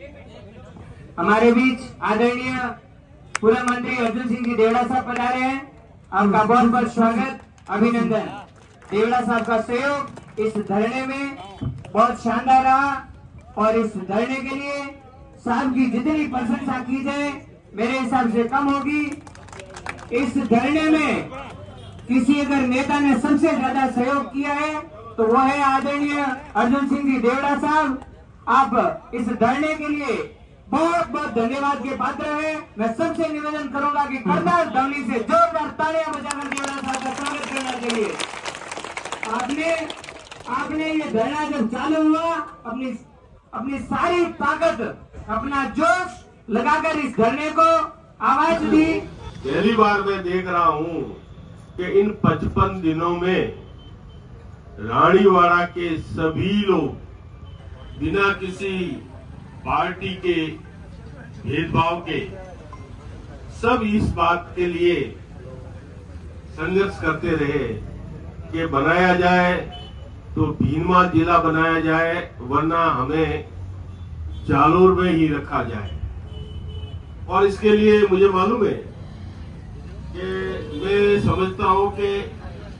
हमारे बीच आदरणीय पूर्व मंत्री अर्जुन सिंह जी देवड़ा साहब पधारे हैं। आपका बहुत बहुत स्वागत, अभिनंदन। देवड़ा साहब का सहयोग इस धरने में बहुत शानदार रहा और इस धरने के लिए साहब की जितनी प्रशंसा की जाए, मेरे हिसाब से कम होगी। इस धरने में किसी अगर नेता ने सबसे ज़्यादा सहयोग किया है तो वो है आदरणीय अर्जुन सिंह जी देवड़ा साहब। आप इस धरने के लिए बहुत बहुत धन्यवाद के पात्र हैं। मैं सबसे निवेदन करूँगा कि करदार धवनी से जोरदार तालियाँ बजाकर देवड़ा साहब का स्वागत करना चाहिए आपने आपने ये धरना जब चालू हुआ, अपनी अपनी सारी ताकत, अपना जोश लगाकर इस धरने को आवाज़ दी। पहली बार मैं देख रहा हूँ कि इन 55 दिनों में रानीवाड़ा के सभी लोग बिना किसी पार्टी के, भेदभाव के, सब इस बात के लिए संघर्ष करते रहे कि बनाया जाए तो भीनमाल जिला बनाया जाए, वरना हमें जालोर में ही रखा जाए। और इसके लिए मुझे मालूम है कि मैं समझता हूँ कि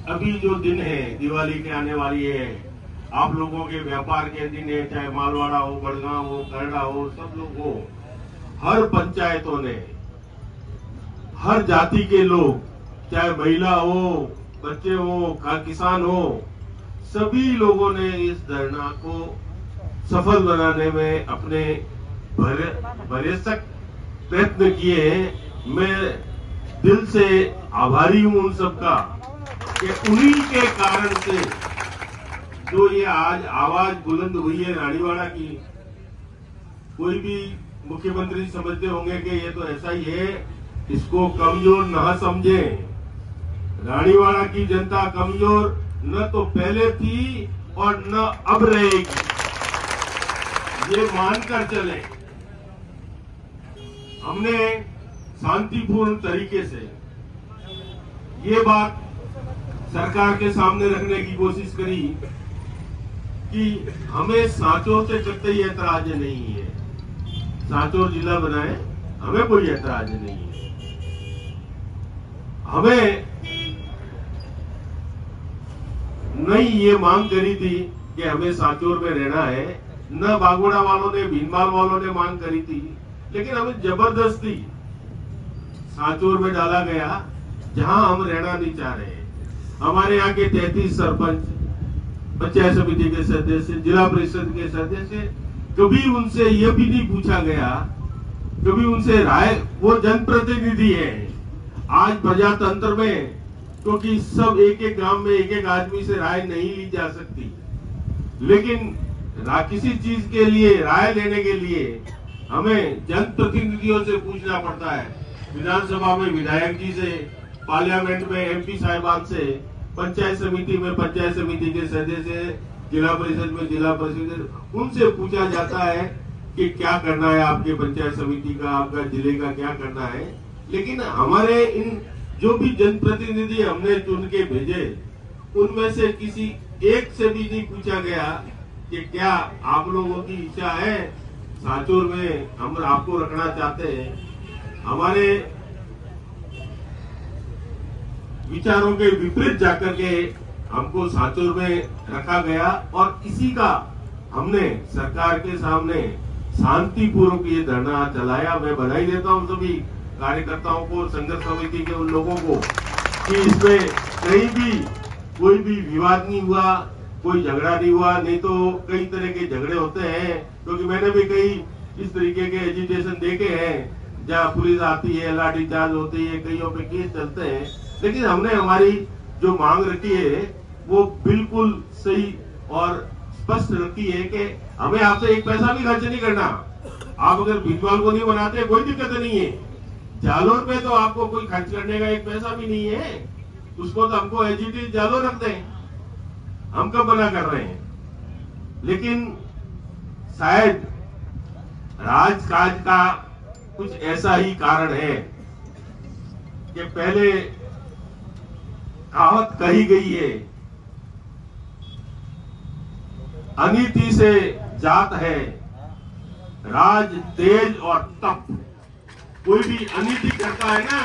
अभी जो दिन है, दिवाली के आने वाली है आप लोगों के व्यापार के दिन है चाहे मालवाड़ा हो, बड़गांव हो करड़ा हो, सब लोग हो, हर पंचायतों ने, हर जाति के लोग, चाहे महिला हो, बच्चे हो किसान हो, सभी लोगों ने इस धरना को सफल बनाने में अपने भरे भरेसक प्रयत्न किए हैं। मैं दिल से आभारी हूँ उन सबका कि उन्हीं के कारण से जो ये आज आवाज़ बुलंद हुई है रानीवाड़ा की, कोई भी मुख्यमंत्री समझते होंगे कि ये तो ऐसा ही है, इसको कमज़ोर न समझे। रानीवाड़ा की जनता कमज़ोर, न तो पहले थी और न अब रहेगी। ये मानकर चले। हमने शांतिपूर्ण तरीके से ये बात सरकार के सामने रखने की कोशिश करी। कि हमें सांचोर से कतई ऐतराज नहीं है। सांचोर जिला बनाए, हमें कोई ऐतराज नहीं है। हमें नहीं ये मांग करी थी कि हमें सांचोर में रहना है, न बागोड़ा वालों ने भीनमाल वालों ने मांग करी थी, लेकिन हमें ज़बरदस्ती सांचोर में डाला गया, जहाँ हम रहना नहीं चाह रहे। हमारे यहाँ के तैतीस सरपंच पंचायत समिति के सदस्य, जिला परिषद के सदस्य, कभी उनसे यह भी नहीं पूछा गया, कभी उनसे राय, वो जनप्रतिनिधि है। आज प्रजातंत्र में, क्योंकि सब एक एक गाँव में एक एक आदमी से राय नहीं ली जा सकती। लेकिन किसी चीज़ के लिए, राय लेने के लिए हमें जनप्रतिनिधियों से पूछना पड़ता है। विधानसभा में विधायक जी से, पार्लियामेंट में एमपी साहिबान से पंचायत समिति में, पंचायत समिति के सदस्य जिला परिषद में जिला परिषद उनसे पूछा जाता है कि क्या करना है आपके पंचायत समिति का, आपका ज़िले का क्या करना है। लेकिन हमारे इन जो भी जनप्रतिनिधि हमने चुन के भेजे, उनमें से किसी एक से भी नहीं पूछा गया कि क्या आप लोगों की इच्छा है। सांचोर में हम आपको रखना चाहते हैं। हमारे विचारों के विपरीत जाकर के हमको सांचोर में रखा गया और इसी का हमने सरकार के सामने शांतिपूर्वक ये धरना चलाया। मैं बधाई देता हूँ सभी कार्यकर्ताओं को, संघर्ष समिति के उन लोगों को कि इसमें कहीं भी कोई भी विवाद नहीं हुआ, कोई झगड़ा नहीं हुआ। नहीं तो कई तरह के झगड़े होते हैं, क्योंकि तो मैंने भी कई इस तरीके के एजुटेशन देखे हैं, जहाँ पुलिस आती है लाठी चार्ज होती है, कईयों पे केस चलते हैं। लेकिन हमने हमारी जो मांग रखी है, वो बिल्कुल सही और स्पष्ट रखी है कि हमें आपसे एक पैसा भी खर्च नहीं करना। आप अगर भीजवाल को नहीं बनाते कोई दिक्कत नहीं है। जालोर पे तो आपको कोई खर्च करने का एक पैसा भी नहीं है। उसको तो हमको एजीटी जालोर रख दें। हम कब बना कर रहे हैं? लेकिन शायद राजकाज का कुछ ऐसा ही कारण है कि पहले कहावत कही गई है। अनिति से जात है। राज, तेज और तप। कोई भी अनिति करता है ना